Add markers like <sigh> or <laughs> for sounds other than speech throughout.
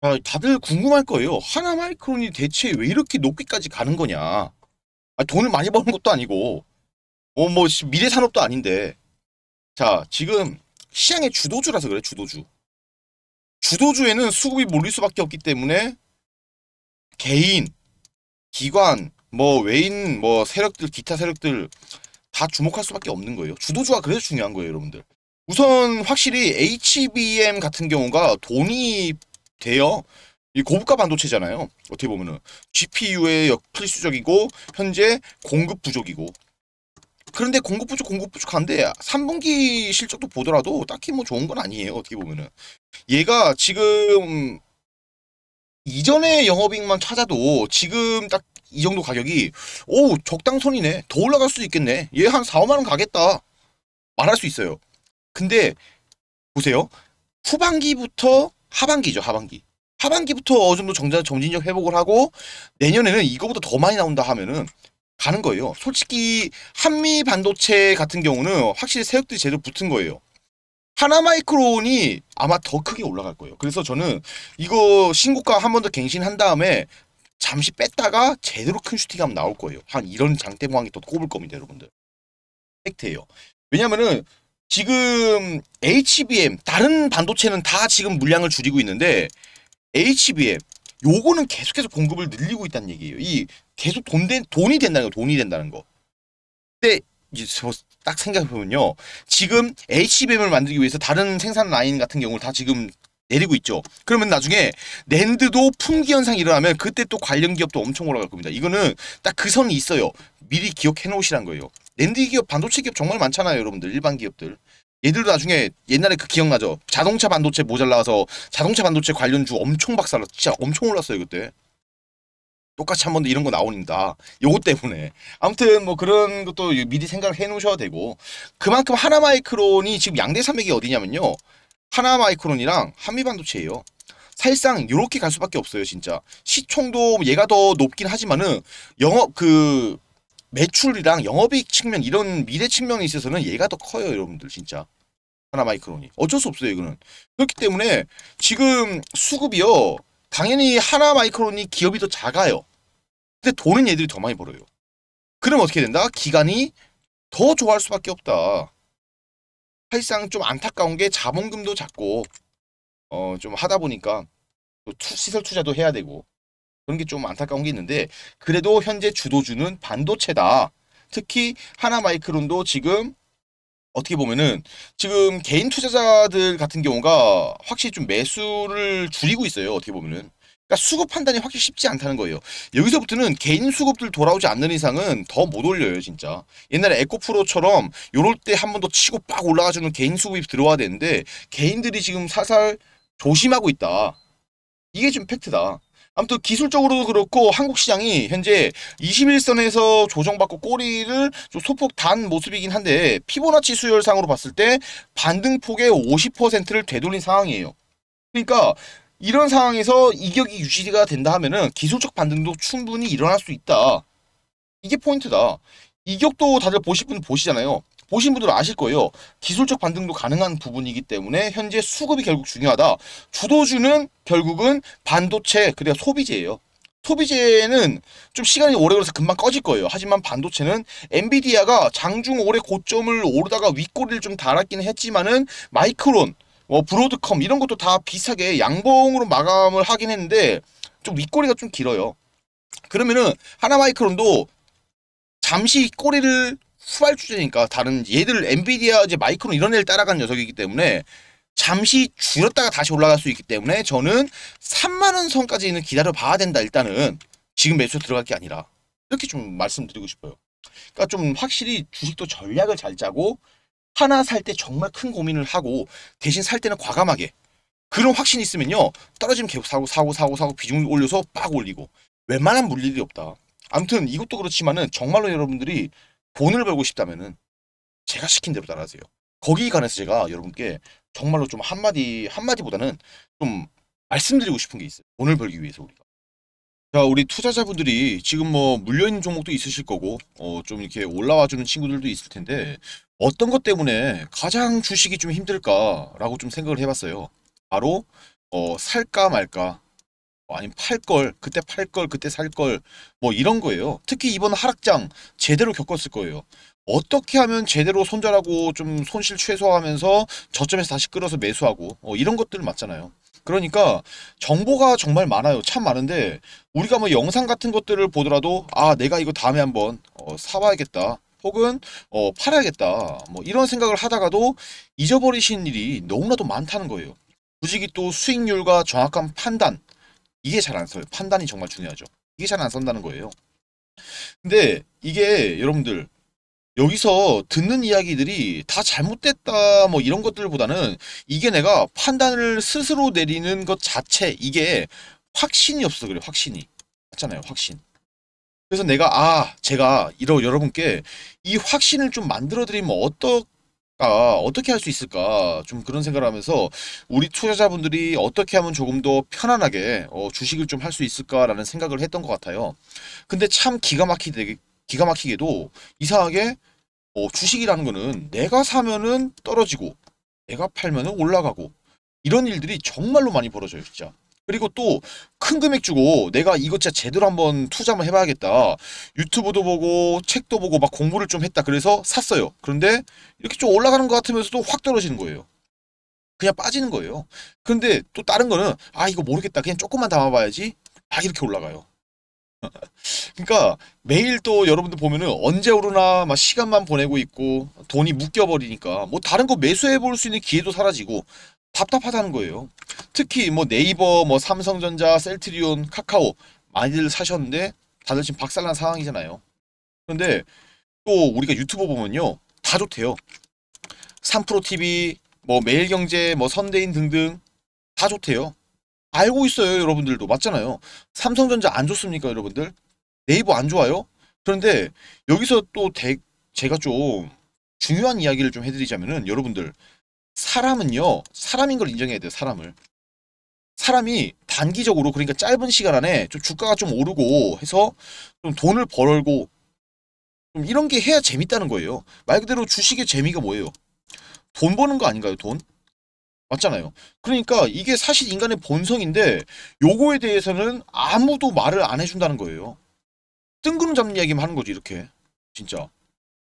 아, 다들 궁금할 거예요. 하나 마이크론이 대체 왜 이렇게 높이까지 가는 거냐? 아, 돈을 많이 버는 것도 아니고, 어, 뭐, 시- 미래 산업도 아닌데. 자, 지금 시장의 주도주라서 그래, 주도주. 주도주에는 수급이 몰릴 수밖에 없기 때문에 개인, 기관, 뭐 외인, 뭐 세력들, 기타 세력들 다 주목할 수밖에 없는 거예요. 주도주가 그래서 중요한 거예요, 여러분들. 우선 확실히 HBM 같은 경우가 돈이 돼요. 이 고부가 반도체잖아요. 어떻게 보면은 GPU의 필수적이고 현재 공급 부족이고. 그런데 공급 부족 공급 부족한데 3분기 실적도 보더라도 딱히 뭐 좋은 건 아니에요. 어떻게 보면은 얘가 지금 이전의 영업이익만 찾아도 지금 딱 이 정도 가격이 오 적당선이네. 더 올라갈 수도 있겠네. 얘 한 4, 5만 원 가겠다. 말할 수 있어요. 근데 보세요. 후반기부터 하반기죠, 하반기. 하반기부터 어느 정도 정자, 정진적 회복을 하고 내년에는 이거보다 더 많이 나온다 하면은 가는 거예요. 솔직히 한미 반도체 같은 경우는 확실히 세력들이 제대로 붙은 거예요. 하나 마이크론이 아마 더 크게 올라갈 거예요. 그래서 저는 이거 신고가 한 번 더 갱신한 다음에 잠시 뺐다가 제대로 큰 한번 나올 거예요. 한 이런 장대모항이 또 꼽을 겁니다, 여러분들. 팩트예요. 왜냐면은 지금 HBM 다른 반도체는 다 지금 물량을 줄이고 있는데 HBM 요거는 계속해서 공급을 늘리고 있다는 얘기예요. 이 계속 돈 된, 돈이 된다는 거, 돈이 된다는 거. 근데 딱 생각해 보면요, 지금 HBM을 만들기 위해서 다른 생산 라인 같은 경우를 다 지금 내리고 있죠. 그러면 나중에 낸드도 품귀 현상이 일어나면 그때 또 관련 기업도 엄청 올라갈 겁니다. 이거는 딱 그 선이 있어요. 미리 기억해 놓으시란 거예요. 낸드 기업, 반도체 기업 정말 많잖아요, 여러분들. 일반 기업들. 얘들도 나중에 옛날에 그 기억나죠? 자동차 반도체 모자라서 자동차 반도체 관련주 엄청 박살났, 진짜 엄청 올랐어요, 그때. 똑같이 한 번 더 이런 거 나옵니다. 요거 때문에. 아무튼 뭐 그런 것도 미리 생각을 해 놓으셔야 되고 그만큼 하나 마이크론이 지금 양대 산맥이 어디냐면요. 하나 마이크론이랑 한미 반도체예요. 사실상 이렇게 갈 수밖에 없어요, 진짜. 시총도 얘가 더 높긴 하지만은 영업 그 매출이랑 영업이익 측면 이런 미래 측면에 있어서는 얘가 더 커요, 여러분들 진짜. 하나 마이크론이 어쩔 수 없어요, 이거는. 그렇기 때문에 지금 수급이요. 당연히 하나 마이크론이 기업이 더 작아요. 근데 돈은 얘들이 더 많이 벌어요. 그럼 어떻게 된다? 기간이 더 좋아할 수밖에 없다. 사실상 좀 안타까운 게 자본금도 작고 어 좀 하다 보니까 또 투, 시설 투자도 해야 되고 그런 게 좀 안타까운 게 있는데 그래도 현재 주도주는 반도체다. 특히 하나마이크론도 지금 어떻게 보면은 지금 개인 투자자들 같은 경우가 확실히 좀 매수를 줄이고 있어요. 어떻게 보면은. 그러니까 수급 판단이 확실히 쉽지 않다는 거예요. 여기서부터는 개인 수급들 돌아오지 않는 이상은 더 못 올려요, 진짜. 옛날에 에코프로처럼 요럴 때 한 번 더 치고 빡 올라가주는 개인 수급이 들어와야 되는데 개인들이 지금 살살 조심하고 있다. 이게 좀 팩트다. 아무튼 기술적으로도 그렇고 한국 시장이 현재 21선에서 조정받고 꼬리를 좀 소폭 단 모습이긴 한데 피보나치 수열상으로 봤을 때 반등폭의 50%를 되돌린 상황이에요. 그러니까 이런 상황에서 이격이 유지가 된다 하면은 기술적 반등도 충분히 일어날 수 있다. 이게 포인트다. 이격도 다들 보실 분 보시잖아요. 보신 분들은 아실 거예요. 기술적 반등도 가능한 부분이기 때문에 현재 수급이 결국 중요하다. 주도주는 결국은 반도체 그리고 소비재예요. 소비재는 좀 시간이 오래 걸려서 금방 꺼질 거예요. 하지만 반도체는 엔비디아가 장중 올해 고점을 오르다가 윗꼬리를 좀 달았긴 했지만은 마이크론, 뭐 브로드컴 이런 것도 다 비슷하게 양봉으로 마감을 하긴 했는데 좀 윗꼬리가 좀 길어요. 그러면은 하나마이크론도 잠시 꼬리를 후발 주제니까 다른 얘들 엔비디아 이제 마이크론 이런 애를 따라간 녀석이기 때문에 잠시 줄였다가 다시 올라갈 수 있기 때문에 저는 3만 원 선까지는 기다려 봐야 된다 일단은 지금 매수 들어갈 게 아니라 이렇게 좀 말씀드리고 싶어요. 그러니까 좀 확실히 주식도 전략을 잘 짜고 하나 살 때 정말 큰 고민을 하고 대신 살 때는 과감하게 그런 확신이 있으면요 떨어지면 계속 사고 사고 사고 사고 비중 올려서 빡 올리고 웬만한 물일이 없다. 아무튼 이것도 그렇지만은 정말로 여러분들이 돈을 벌고 싶다면은 제가 시킨 대로 따라하세요. 거기 관해서 제가 여러분께 정말로 좀 한마디 한마디보다는 좀 말씀드리고 싶은 게 있어요. 돈을 벌기 위해서 우리가. 자, 우리 투자자분들이 지금 뭐 물려있는 종목도 있으실 거고, 어, 좀 이렇게 올라와 주는 친구들도 있을 텐데, 어떤 것 때문에 가장 주식이 좀 힘들까라고 좀 생각을 해봤어요. 바로, 어, 살까 말까, 뭐 아니면 팔 걸, 그때 팔 걸, 그때 살 걸, 뭐 이런 거예요. 특히 이번 하락장 제대로 겪었을 거예요. 어떻게 하면 제대로 손절하고 좀 손실 최소화하면서 저점에서 다시 끌어서 매수하고 어, 이런 것들 맞잖아요. 그러니까 정보가 정말 많아요. 참 많은데 우리가 뭐 영상 같은 것들을 보더라도 아 내가 이거 다음에 한번 어, 사와야겠다. 혹은 어, 팔아야겠다. 뭐 이런 생각을 하다가도 잊어버리신 일이 너무나도 많다는 거예요. 굳이 또 수익률과 정확한 판단 이게 잘 안 써요. 판단이 정말 중요하죠. 이게 잘 안 쓴다는 거예요. 근데 이게 여러분들 여기서 듣는 이야기들이 다 잘못됐다 뭐 이런 것들보다는 이게 내가 판단을 스스로 내리는 것 자체 이게 확신이 없어 그래 확신이 맞잖아요 확신 그래서 내가 아 제가 이러 여러분께 이 확신을 좀 만들어 드리면 어떨까 어떻게 할 수 있을까? 좀 그런 생각을 하면서 우리 투자자분들이 어떻게 하면 조금 더 편안하게 어, 주식을 좀 할 수 있을까라는 생각을 했던 것 같아요. 근데 참 기가 막히게 기가 막히게도 이상하게 어, 주식이라는 거는 내가 사면은 떨어지고 내가 팔면은 올라가고 이런 일들이 정말로 많이 벌어져요 진짜 그리고 또 큰 금액 주고 내가 이것 진짜 제대로 한번 투자 한번 해봐야겠다. 유튜브도 보고 책도 보고 막 공부를 좀 했다. 그래서 샀어요. 그런데 이렇게 좀 올라가는 것 같으면서도 확 떨어지는 거예요. 그냥 빠지는 거예요. 그런데 또 다른 거는 아 이거 모르겠다. 그냥 조금만 담아봐야지 아 이렇게 올라가요. <laughs> 그러니까 매일 또 여러분들 보면은 언제 오르나 막 시간만 보내고 있고 돈이 묶여버리니까 뭐 다른 거 매수해 볼 수 있는 기회도 사라지고 답답하다는 거예요. 특히 뭐 네이버, 뭐 삼성전자, 셀트리온, 카카오 많이들 사셨는데 다들 지금 박살난 상황이잖아요. 그런데 또 우리가 유튜브 보면요 다 좋대요. 3프로TV, 뭐 매일경제, 뭐 선대인 등등 다 좋대요. 알고 있어요, 여러분들도. 맞잖아요. 삼성전자 안 좋습니까, 여러분들? 네이버 안 좋아요? 그런데 여기서 또 대, 제가 좀 중요한 이야기를 좀 해드리자면은 여러분들 사람은요 사람인 걸 인정해야 돼요 사람을 사람이 단기적으로 그러니까 짧은 시간 안에 좀 주가가 좀 오르고 해서 좀 돈을 벌고 좀 이런 게 해야 재밌다는 거예요 말 그대로 주식의 재미가 뭐예요 돈 버는 거 아닌가요 돈 맞잖아요. 그러니까 이게 사실 인간의 본성인데 요거에 대해서는 아무도 말을 안 해준다는 거예요. 뜬구름 잡는 이야기만 하는 거지 이렇게 진짜.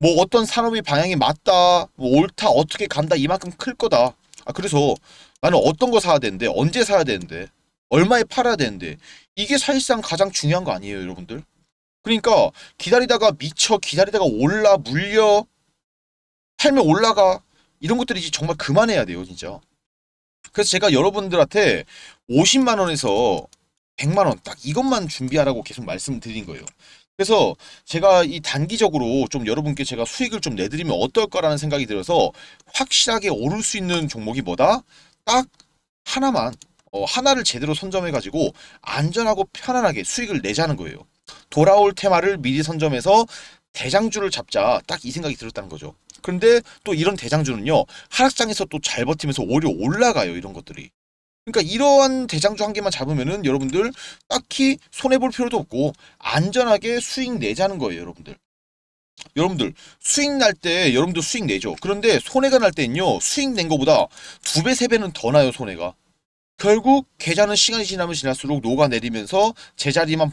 뭐 어떤 산업의 방향이 맞다, 뭐 옳다, 어떻게 간다 이만큼 클 거다. 아 그래서 나는 어떤 거 사야 되는데 언제 사야 되는데 얼마에 팔아야 되는데 이게 사실상 가장 중요한 거 아니에요 여러분들? 그러니까 기다리다가 미쳐 기다리다가 올라 물려 팔면 올라가 이런 것들이 이제 정말 그만해야 돼요 진짜. 그래서 제가 여러분들한테 50만 원에서 100만 원 딱 이것만 준비하라고 계속 말씀드린 거예요. 그래서 제가 이 단기적으로 좀 여러분께 제가 수익을 좀 내드리면 어떨까라는 생각이 들어서 확실하게 오를 수 있는 종목이 뭐다? 딱 하나만 어, 하나를 제대로 선점해 가지고 안전하고 편안하게 수익을 내자는 거예요. 돌아올 테마를 미리 선점해서 대장주를 잡자 딱 이 생각이 들었다는 거죠. 그런데 또 이런 대장주는요 하락장에서 또 잘 버티면서 오히려 올라가요 이런 것들이 그러니까 이러한 대장주 한 개만 잡으면은 여러분들 딱히 손해 볼 필요도 없고 안전하게 수익 내자는 거예요 여러분들 여러분들 수익 날 때 여러분들 수익 내죠 그런데 손해가 날 때는요 수익 낸 거보다 두 배 세 배는 더 나요 손해가 결국 계좌는 시간이 지나면 지날수록 녹아내리면서 제자리만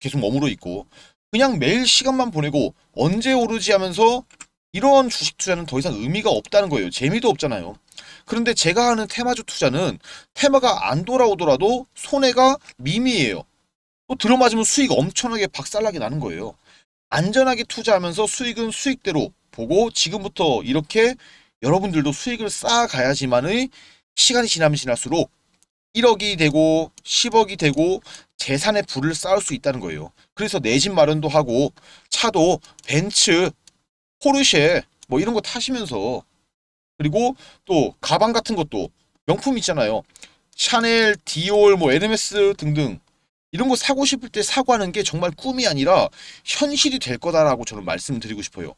계속 머무르 있고 그냥 매일 시간만 보내고 언제 오르지 하면서 이런 주식 투자는 더 이상 의미가 없다는 거예요. 재미도 없잖아요. 그런데 제가 하는 테마주 투자는 테마가 안 돌아오더라도 손해가 미미해요. 또 들어맞으면 수익 엄청나게 박살나게 나는 거예요. 안전하게 투자하면서 수익은 수익대로 보고 지금부터 이렇게 여러분들도 수익을 쌓아가야지만의 시간이 지나면 지날수록 1억이 되고 10억이 되고 재산의 부를 쌓을 수 있다는 거예요. 그래서 내 집 마련도 하고 차도 벤츠 포르쉐 뭐 이런 거 타시면서 그리고 또 가방 같은 것도 명품 있잖아요. 샤넬, 디올, 뭐 에르메스 등등 이런 거 사고 싶을 때 사고 하는 게 정말 꿈이 아니라 현실이 될 거다라고 저는 말씀드리고 싶어요.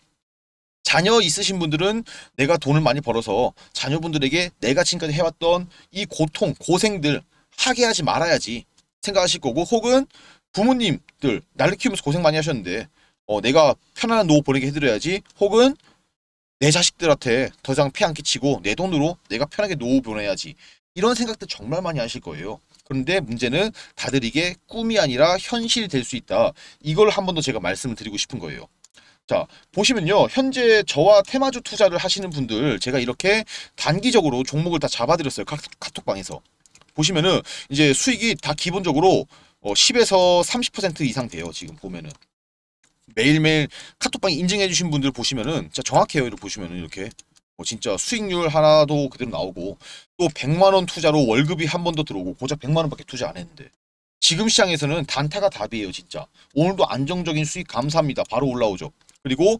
자녀 있으신 분들은 내가 돈을 많이 벌어서 자녀분들에게 내가 지금까지 해왔던 이 고통, 고생들 하게 하지 말아야지 생각하실 거고 혹은 부모님들 날를 키우면서 고생 많이 하셨는데 어, 내가 편안한 노후 보내게 해드려야지 혹은 내 자식들한테 더 이상 폐안 끼치고 내 돈으로 내가 편하게 노후 보내야지 이런 생각들 정말 많이 하실 거예요 그런데 문제는 다들 이게 꿈이 아니라 현실이 될 수 있다. 이걸 한 번 더 제가 말씀을 드리고 싶은 거예요. 자, 보시면요. 현재 저와 테마주 투자를 하시는 분들 제가 이렇게 단기적으로 종목을 다 잡아드렸어요. 카, 카톡방에서. 보시면은 이제 수익이 다 기본적으로 어, 10에서 30% 이상 돼요. 지금 보면은. 매일매일 카톡방 인증해 주신 분들 보시면은 진짜 정확해요. 이렇게 보시면은 이렇게. 뭐 진짜 수익률 하나도 그대로 나오고 또 100만 원 투자로 월급이 한 번 더 들어오고 고작 100만 원밖에 투자 안 했는데. 지금 시장에서는 단타가 답이에요 진짜. 오늘도 안정적인 수익 감사합니다. 바로 올라오죠. 그리고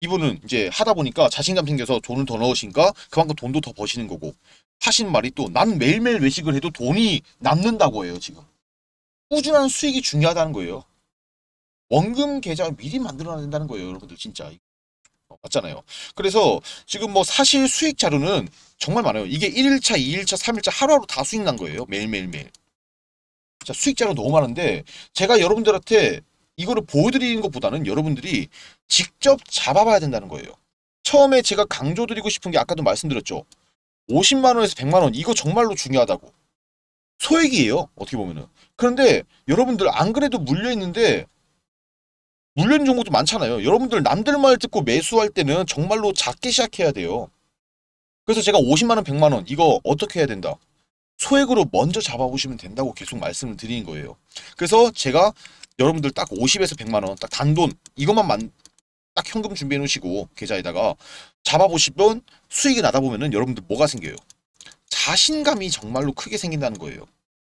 이분은 이제 하다 보니까 자신감 생겨서 돈을 더 넣으시니까 그만큼 돈도 더 버시는 거고. 하신 말이 또 난 매일매일 외식을 해도 돈이 남는다고 해요 지금. 꾸준한 수익이 중요하다는 거예요 원금 계좌를 미리 만들어놔야 된다는 거예요 여러분들 진짜 어, 맞잖아요. 그래서 지금 뭐 사실 수익 자료는 정말 많아요. 이게 1일차, 2일차, 3일차 하루하루 다 수익 난 거예요. 매일매일매일. 자, 수익 자료 너무 많은데 제가 여러분들한테 이거를 보여드리는 것보다는 여러분들이 직접 잡아봐야 된다는 거예요. 처음에 제가 강조드리고 싶은 게 아까도 말씀드렸죠. 50만원에서 100만원 이거 정말로 중요하다고. 소액이에요. 어떻게 보면은. 그런데 여러분들 안 그래도 물려있는데 물려있는 종목도 많잖아요. 여러분들 남들 말 듣고 매수할 때는 정말로 작게 시작해야 돼요. 그래서 제가 50만원, 100만원 이거 어떻게 해야 된다? 소액으로 먼저 잡아보시면 된다고 계속 말씀을 드리는 거예요. 그래서 제가 여러분들 딱 50에서 100만원 딱 단돈 이것만 만, 딱 현금 준비해 놓으시고 계좌에다가 잡아보시면 수익이 나다 보면은 여러분들 뭐가 생겨요? 자신감이 정말로 크게 생긴다는 거예요.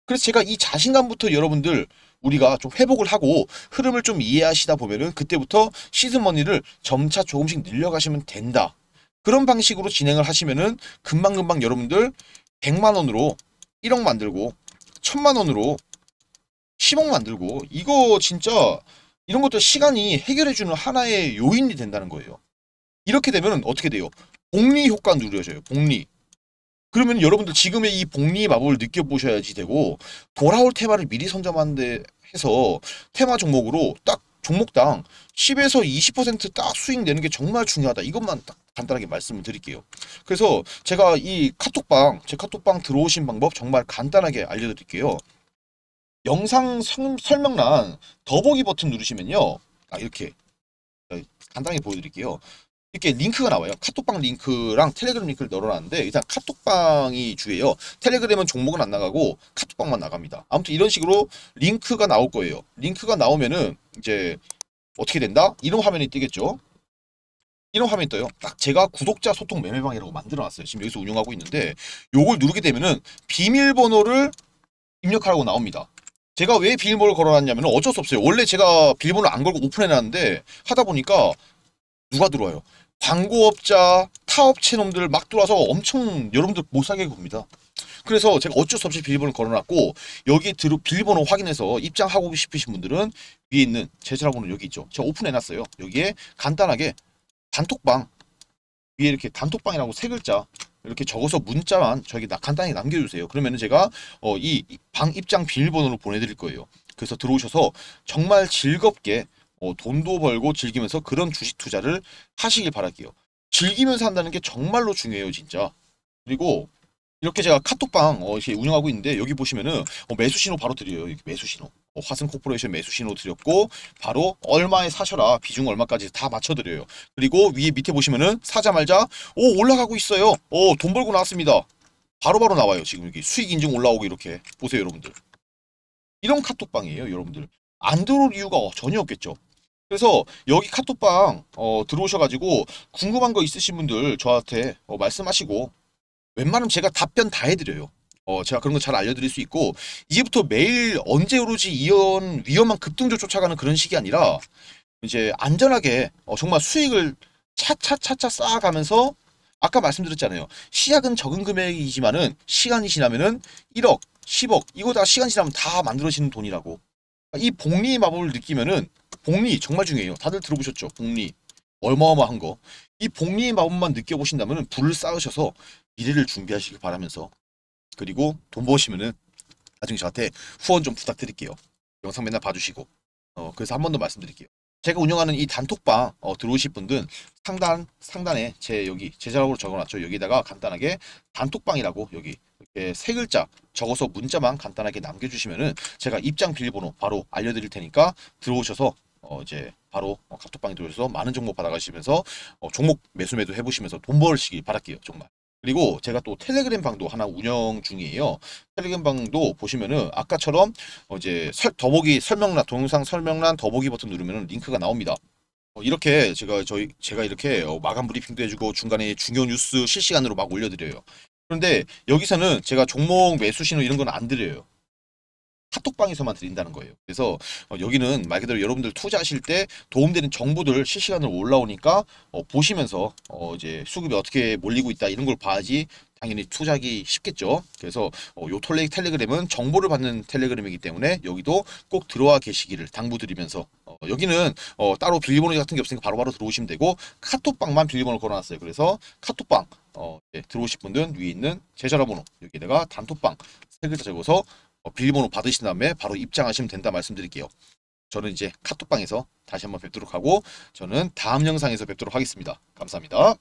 그래서 제가 이 자신감부터 여러분들 우리가 좀 회복을 하고 흐름을 좀 이해하시다 보면은 그때부터 시드머니를 점차 조금씩 늘려가시면 된다. 그런 방식으로 진행을 하시면은 금방금방 여러분들 100만 원으로 1억 만들고 1000만 원으로 10억 만들고 이거 진짜 이런 것들 시간이 해결해주는 하나의 요인이 된다는 거예요. 이렇게 되면 어떻게 돼요? 복리 효과 누려져요. 복리. 그러면 여러분들 지금의 이 복리의 마법을 느껴보셔야지 되고 돌아올 테마를 미리 선점하는데 해서 테마 종목으로 딱 종목당 10에서 20%딱 수익 내는 게 정말 중요하다. 이것만 딱 간단하게 말씀을 드릴게요. 그래서 제가 이 카톡방, 제 카톡방 들어오신 방법 정말 간단하게 알려드릴게요. 영상 설명란 더보기 버튼 누르시면요. 아, 이렇게 간단하게 보여드릴게요. 이렇게 링크가 나와요. 카톡방 링크랑 텔레그램 링크를 넣어놨는데 일단 카톡방이 주예요. 텔레그램은 종목은 안 나가고 카톡방만 나갑니다. 아무튼 이런 식으로 링크가 나올 거예요. 링크가 나오면은 이제 어떻게 된다? 이런 화면이 뜨겠죠. 이런 화면이 떠요. 딱 제가 구독자 소통 매매방이라고 만들어놨어요. 지금 여기서 운영하고 있는데 요걸 누르게 되면은 비밀번호를 입력하라고 나옵니다. 제가 왜 비밀번호를 걸어놨냐면 어쩔 수 없어요. 원래 제가 비밀번호를 안 걸고 오픈해놨는데 하다 보니까 누가 들어와요? 광고업자, 타업체 놈들 막 들어와서 엄청 여러분들 못 사게 봅니다. 그래서 제가 어쩔 수 없이 비밀번호 걸어놨고 여기 들어 비밀번호 확인해서 입장하고 싶으신 분들은 위에 있는 제 전화번호 여기 있죠. 제가 오픈해놨어요. 여기에 간단하게 단톡방 위에 이렇게 단톡방이라고 세 글자 이렇게 적어서 문자만 저에게 간단히 남겨주세요. 그러면 제가 어, 이 방 입장 비밀번호를 보내드릴 거예요. 그래서 들어오셔서 정말 즐겁게 어, 돈도 벌고 즐기면서 그런 주식 투자를 하시길 바랄게요. 즐기면서 한다는 게 정말로 중요해요, 진짜. 그리고 이렇게 제가 카톡방 어, 이렇게 운영하고 있는데 여기 보시면은 어, 매수 신호 바로 드려요. 이렇게 매수 신호. 어, 화승 코퍼레이션 매수 신호 드렸고 바로 얼마에 사셔라 비중 얼마까지 다 맞춰 드려요. 그리고 위에 밑에 보시면은 사자말자 오 올라가고 있어요. 오돈 벌고 나왔습니다. 바로바로 바로 나와요. 지금 여기 수익 인증 올라오고 이렇게 보세요, 여러분들. 이런 카톡방이에요, 여러분들. 안 들어올 이유가 전혀 없겠죠. 그래서 여기 카톡방 어, 들어오셔가지고 궁금한 거 있으신 분들 저한테 어, 말씀하시고 웬만하면 제가 답변 다 해드려요. 어, 제가 그런 거 잘 알려드릴 수 있고 이제부터 매일 언제 오르지 이런 위험한 급등조 쫓아가는 그런 식이 아니라 이제 안전하게 어, 정말 수익을 차차차차 쌓아가면서 아까 말씀드렸잖아요. 시작은 적은 금액이지만은 시간이 지나면은 1억, 10억 이거 다 시간 지나면 다 만들어지는 돈이라고. 이 복리 마법을 느끼면은 복리 정말 중요해요. 다들 들어보셨죠? 복리. 어마어마한 거. 이 복리의 마법만 느껴보신다면 불을 쌓으셔서 미래를 준비하시길 바라면서 그리고 돈 버시면은 나중에 저한테 후원 좀 부탁드릴게요. 영상 맨날 봐주시고 어 그래서 한 번 더 말씀드릴게요. 제가 운영하는 이 단톡방 어, 들어오실 분들 상단 상단에 제 여기 제자락으로 적어놨죠. 여기다가 간단하게 단톡방이라고 여기 이렇게 세 글자 적어서 문자만 간단하게 남겨주시면은 제가 입장 비밀번호 바로 알려드릴 테니까 들어오셔서 어 이제 바로 어, 카톡방에 들어오셔서 많은 정보 받아가시면서 어, 종목 매수 매도 해보시면서 돈 벌시길 바랄게요 정말. 그리고 제가 또 텔레그램 방도 하나 운영 중이에요. 텔레그램 방도 보시면은 아까처럼 어 이제 설, 더보기 설명란 동영상 설명란 더보기 버튼 누르면은 링크가 나옵니다. 어, 이렇게 제가 저희 제가 이렇게 어, 마감 브리핑도 해주고 중간에 중요 뉴스 실시간으로 막 올려드려요. 그런데 여기서는 제가 종목 매수 신호 이런 건 안 드려요. 카톡방에서만 드린다는 거예요. 그래서 어, 여기는 말 그대로 여러분들 투자하실 때 도움되는 정보들 실시간으로 올라오니까 어, 보시면서 어, 이제 수급이 어떻게 몰리고 있다 이런 걸 봐야지 당연히 투자하기 쉽겠죠. 그래서 어, 요 톨레 텔레그램은 정보를 받는 텔레그램이기 때문에 여기도 꼭 들어와 계시기를 당부드리면서 어, 여기는 어, 따로 비밀번호 같은 게 없으니까 바로바로 들어오시면 되고 카톡방만 비밀번호 걸어놨어요. 그래서 카톡방 어, 예, 들어오실 분들은 위에 있는 제 전화번호 여기다가 단톡방 세 글자 적어서 어, 비밀번호 받으신 다음에 바로 입장하시면 된다 말씀드릴게요. 저는 이제 카톡방에서 다시 한번 뵙도록 하고 저는 다음 영상에서 뵙도록 하겠습니다. 감사합니다.